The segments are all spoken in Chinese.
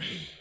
Peace.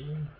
aqui.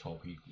臭屁股。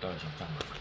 到底想干嘛？